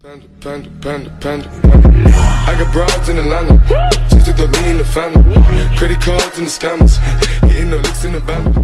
Panda, panda, panda, panda. I got broads in Atlanta. Just to throw me in the family. Credit cards and the scammers. Getting no licks in the band.